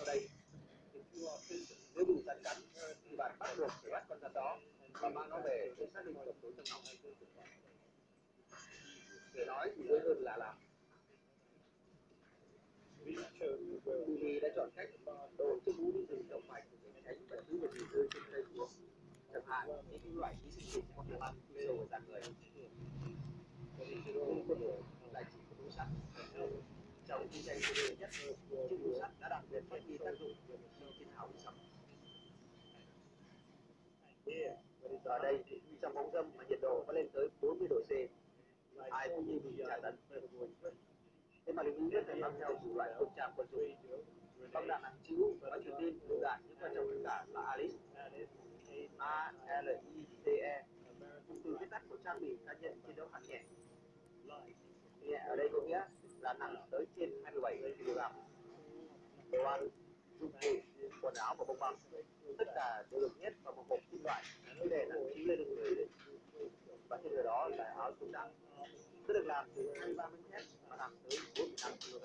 sau đây. Nếu đủ rắn cắn ờ, thì bạn bắt buộc phải bắt con rắn đó và mang nó về để xác định độc tố trong máu để nói thì dễ hơn là làm. Bùi đã chọn cách đồ chiếc mũ đi rừng động mạch để tránh bất cứ vật gì rơi trên cây xuống chẳng hạn, những loại ký sinh trùng có thể ăn sâu ở ra người. Quân đội lại chỉ có túi sắt trong khi tranh thế giới nhất chiếc mũ sắt đã đặc biệt phát huy tác dụng khi chiến hào bị sập ở đây trong bóng dâm mà nhiệt độ có lên tới 40 độ C ai cũng như bị trả tấn thế mà lính biết phải mang theo đủ loại công trạm quân dụng băng đạn hàng chữ và truyền tin lựu đạn những quan trọng hơn cả là Alice A L I C E cụm từ viết tắt của trang bị cá nhân chiến đấu hạng nhẹ nhẹ ở đây có nghĩa là nặng tới trên 27 kg đồ ăn dụng cụ quần áo và bông băng tất cả đều được nhét vào một hộp kim loại. Để nặng chữ lên người. Và trên người đó là áo chống đạn sẽ được làm từ 23 mm và nặng tới 45 kg.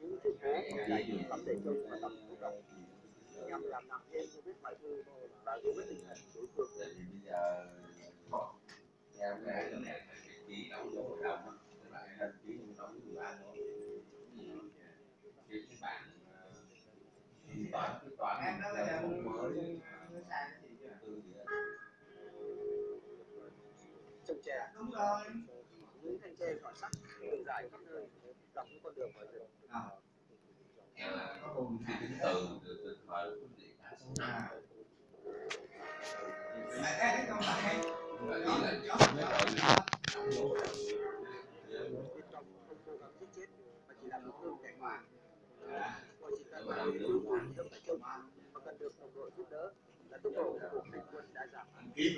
Những chiếc hố lại được cắm để trông và tập thúc động nhằm làm nặng thêm cho bài thư và dấu với tình hình đối phương trồng chè những thanh tre ngọn sắc đường dài khắp nơi dọc những con đường ngoài rừng Việt Cộng không cố gắng giết mới mà chỉ làm bị thương kẻ ngoài họ chỉ cần một thứ của động tại trông và cần được đồng đội giúp đỡ là tốc độ của cuộc hành quân đã giảm đi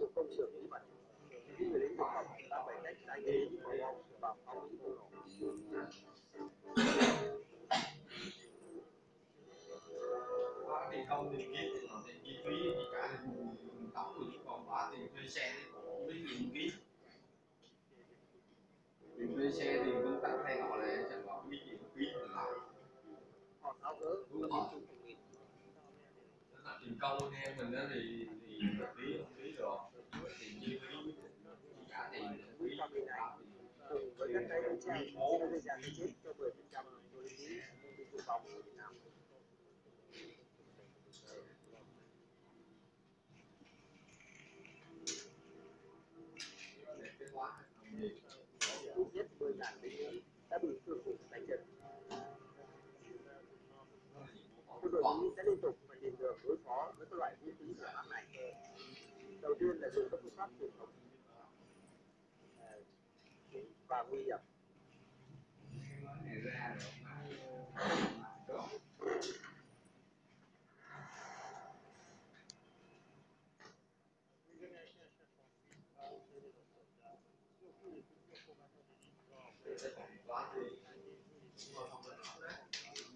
một công trường bí mật người lính Việt Cộng đã phải cách sai nghề những quả bom và pháo bí vụ thì không thì kiếm thì tiền chi phí thì cả tổng rồi. Còn bỏ tiền thuê xe thì cũng biết ký tiền thuê xe thì công tác thay họ là chẳng còn biết gì ký lại họ tháo gỡ tiền công anh em mình đó thì cùng với các tay trang sẽ gây ra chết cho 10% số lính Mỹ Việt Nam ít nhất 10 ngàn lính đã bị thương cùng tay chân quân đội Mỹ sẽ liên tục phải tìm đường đối phó với các loại vũ khí hỏa này đầu tiên là dùng các phương pháp là thống và nguy hiểm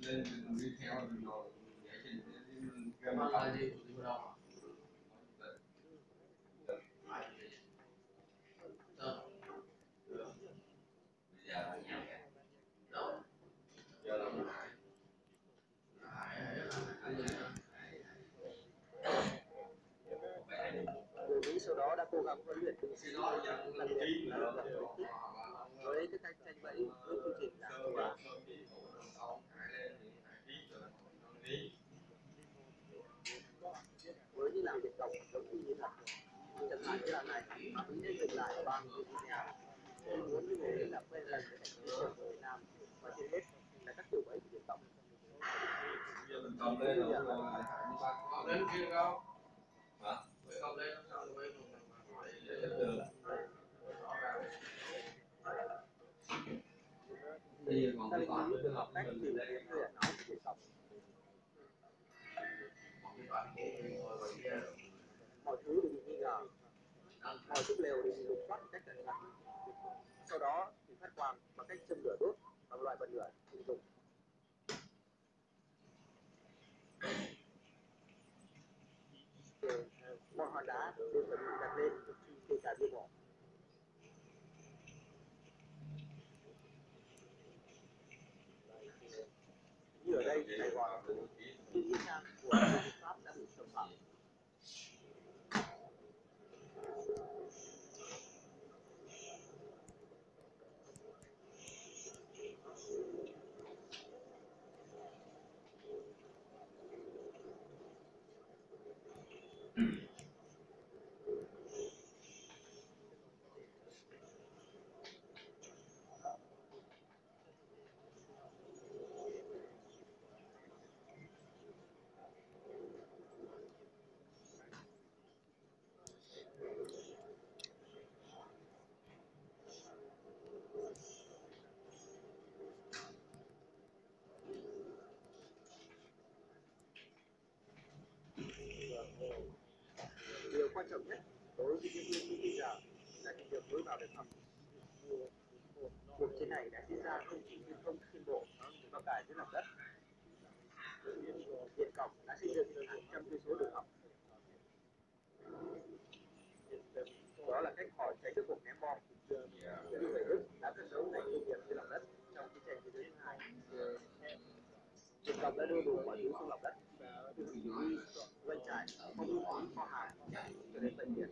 nên mình đi theo mình rồi giải trình cái mà là này cũng như dừng lại ở ba người muốn như thế là bây giờ sẽ thành cái Nam và trên hết là các kiểu ấy của dân tộc bây giờ là cộng lên kia đâu hả cộng lên sao rồi bây giờ còn cái toán với học mình đây mọi thứ đều bị lều thì bị lục soát một cách cẩn thận. Sau đó thì phát quang bằng cách châm lửa đốt bằng loại bật lửa thường dụng mọi hòn đá đều phải bị đặt lên, kể cả bia mỏ như ở đây, Sài Gòn những nghĩa của quan trọng nhất. Đối với nhân viên như bây giờ là cái việc đối vào được ẩm cuộc chiến này đã diễn ra không chỉ trên không, trên bộ, mà cả dưới lòng đất. Điện Cộng đã xây dựng hàng trăm cây số đường hầm đó là cách họ tránh được cuộc ném bom. Như người Đức đã cất giấu ngành công nghiệp dưới lòng đất, trong chiến tranh thế giới thứ hai điện Cộng đã đưa đủ mọi thứ xuống lòng đất. Từ chỉ doanh trại không có kho hàng đến bệnh viện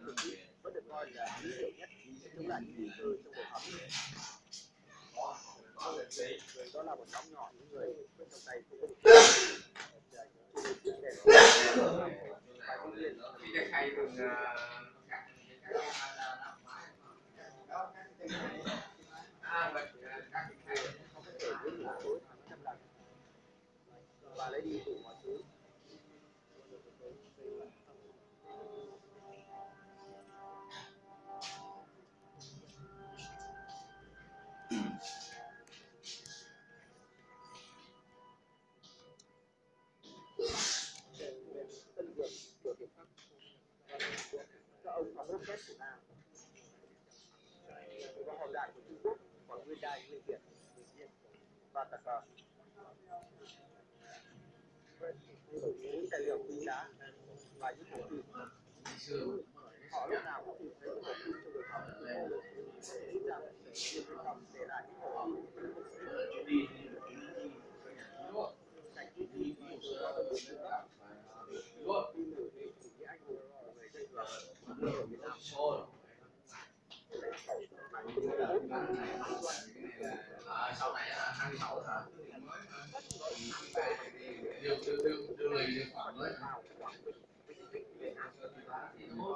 là vẫn được coi là hữu hiệu nhất chống lại những nguy cơ trong cuộc họp đó là một nhóm nhỏ, những người với trong tay không có vũ khí Cho nên chiến đèn và tuy nhiên Khi cái to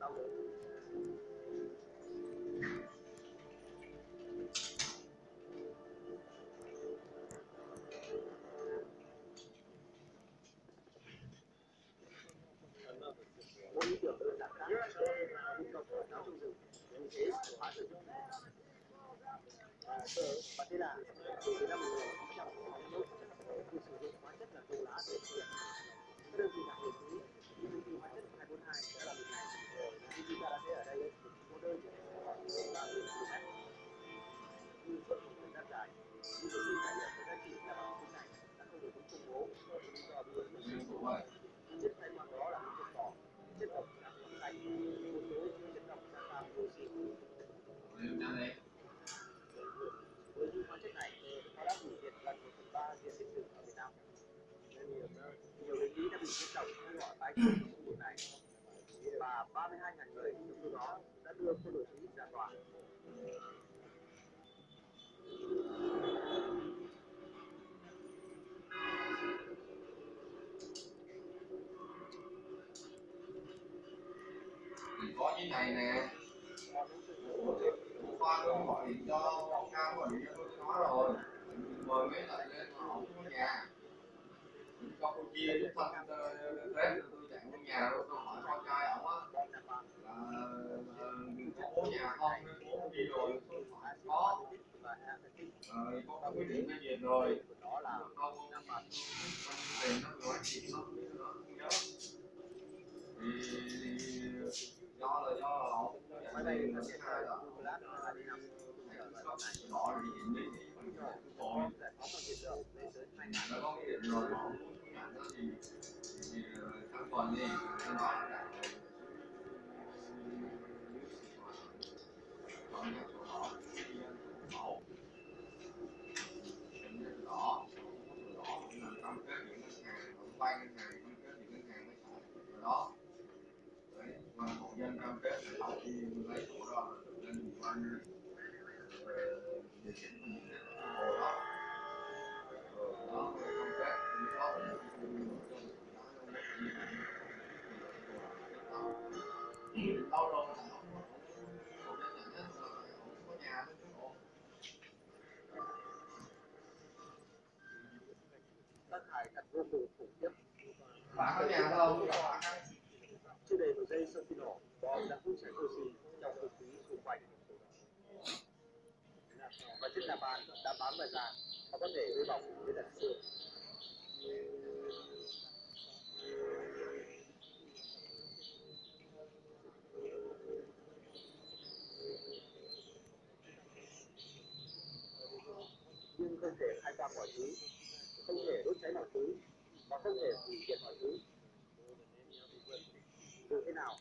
những tiếng 32 ngàn người trong số đó đã đưa quân đội Mỹ ra tòa. có như này nè. Khoa cũng gọi điện cho ông cao gọi điện cho tôi nói rồi. Mời mấy lại lên mà không có nhà. Campuchia giúp thân ờ, tết tôi chạy qua nhà rồi tôi nó nói chuyện nó không biết nữa không nhớ thì do là do là ông cũng tiền nó là sẽ hai thì hiện đi thì mình rồi giải phóng bằng nhiệt lượng lên nó có cái điện rồi mà ông muốn nhận nó thì thì tháng tuần đi nó nói lâu rồi không có không có nhà tác hại thật vô cùng khủng khiếp bạn có nhà đâu chưa đầy một giây sau khi nổ bom đã hút chảy oxy trong không khí xung quanh và chất bàn đã bám vào da và có thể gây bỏng đến tận xương nhưng không thể khai quang mọi thứ không thể đốt cháy mọi thứ và không thể hủy diệt mọi thứ dù thế nào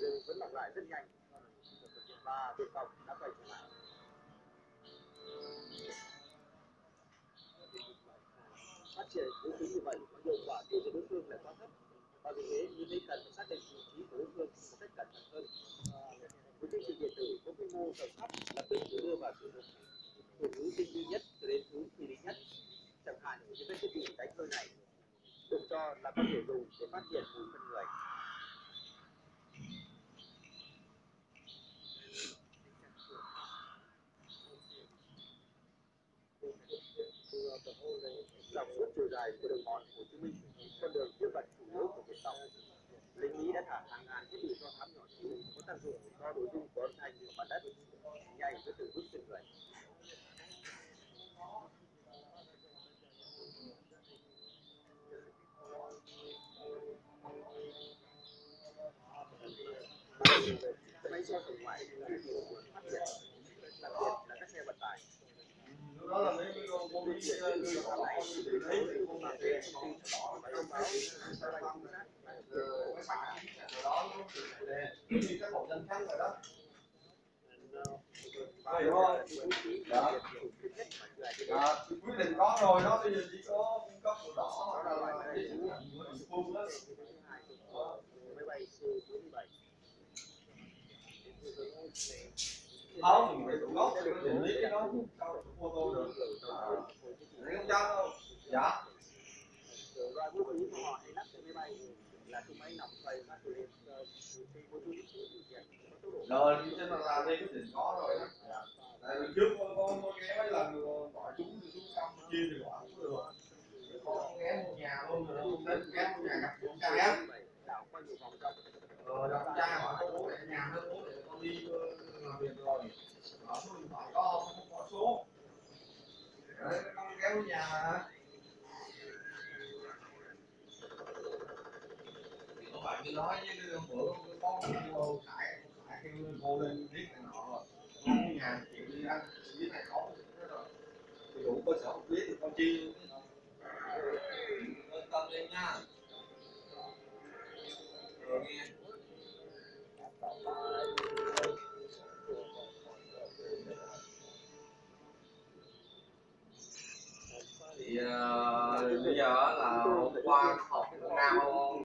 rừng vẫn mọc lại rất nhanh và tuyệt đã quay trở lại phát triển vũ khí như vậy có hiệu quả tiêu đối phương là quá thấp và vì thế như thế cần phải xác định vị trí của đối phương một cách cẩn thận hơn với chương trình điện tử có quy mô rộng khắp là tự đưa vào sử dụng từ thứ tinh vi nhất cho đến thứ phi lý nhất chẳng hạn như các thiết bị đánh hơi này được cho là có thể dùng để phát hiện mùi phân người dọc suốt chiều dài của đường mòn Hồ Chí Minh con đường tiếp cận chủ yếu của Việt Nam lính Mỹ đã thả từ các hộ dân khác rồi đó Hiểu không? Dạ. Quyết định có rồi đó, bây giờ chỉ có cung cấp sổ đỏ là là đó. máy bay C-47 Không, phải chủ gốc định lý cái đó, sao chủ tô được. Không cho đâu. Dạ. Rồi, trên là làm đây quyết có rồi đó. Tại vì trước con con con ghé mấy lần rồi gọi chúng thì xuống chúng chia thì gọi cũng được. Con ghé một nhà luôn rồi đó, đến ghé một nhà gặp con cha ghé đảo Ờ, gặp cha hỏi có bố mẹ nhà hết bố để con đi ờ, làm việc rồi. Ở số điện thoại có không, có số. đấy con ghé một nhà bạn tôi nói với bữa có cô Khải Khải kêu cô lên biết này nọ con nhà chịu đi ăn với này có thì đủ cơ sở biết thì con chi yên tâm lên nha rồi nghe thì uh, bây giờ là hôm qua học nào?